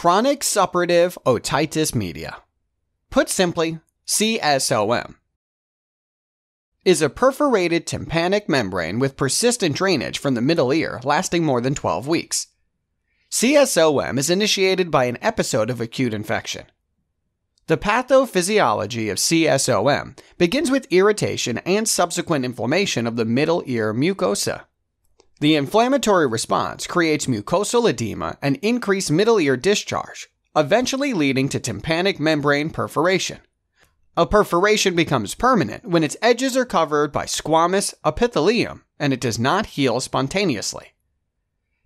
Chronic suppurative otitis media. Put simply, CSOM is a perforated tympanic membrane with persistent drainage from the middle ear lasting more than 12 weeks. CSOM is initiated by an episode of acute infection. The pathophysiology of CSOM begins with irritation and subsequent inflammation of the middle ear mucosa. The inflammatory response creates mucosal edema and increased middle ear discharge, eventually leading to tympanic membrane perforation. A perforation becomes permanent when its edges are covered by squamous epithelium and it does not heal spontaneously.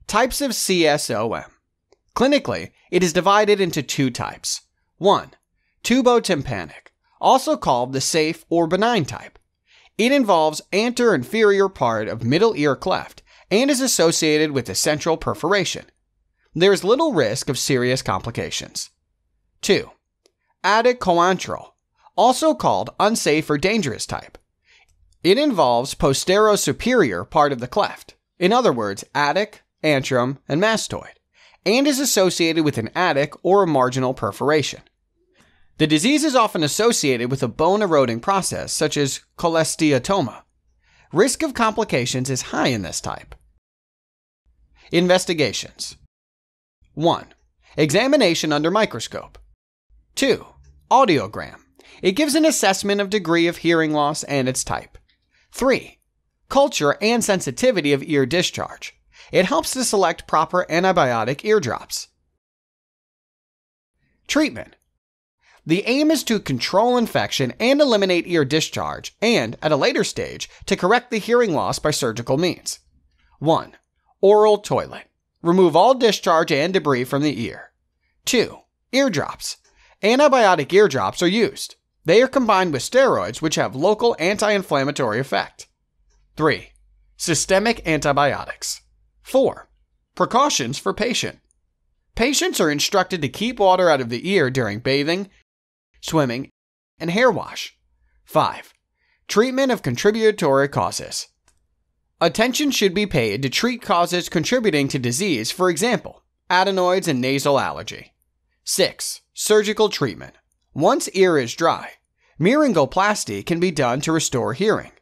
Types of CSOM. Clinically, it is divided into two types. 1 tubotympanic, also called the safe or benign type. It involves anterior inferior part of middle ear cleft and is associated with a central perforation. There is little risk of serious complications. 2. Atticoantral, also called unsafe or dangerous type. It involves posterior-superior part of the cleft, in other words, attic, antrum, and mastoid, and is associated with an attic or a marginal perforation. The disease is often associated with a bone eroding process such as cholesteatoma. Risk of complications is high in this type. Investigations 1. Examination under microscope. 2. Audiogram. It gives an assessment of degree of hearing loss and its type. 3. Culture and sensitivity of ear discharge. It helps to select proper antibiotic eardrops. Treatment the aim is to control infection and eliminate ear discharge, and, at a later stage, to correct the hearing loss by surgical means. 1. Aural toilet. Remove all discharge and debris from the ear. 2. Eardrops. Antibiotic eardrops are used. They are combined with steroids, which have local anti inflammatory effect. 3. Systemic antibiotics. 4. Precautions for patient. Patients are instructed to keep water out of the ear during bathing, swimming, and hair wash. 5. Treatment of contributory causes. Attention should be paid to treat causes contributing to disease, for example, adenoids and nasal allergy. 6. Surgical treatment. Once ear is dry, myringoplasty can be done to restore hearing.